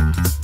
Bye.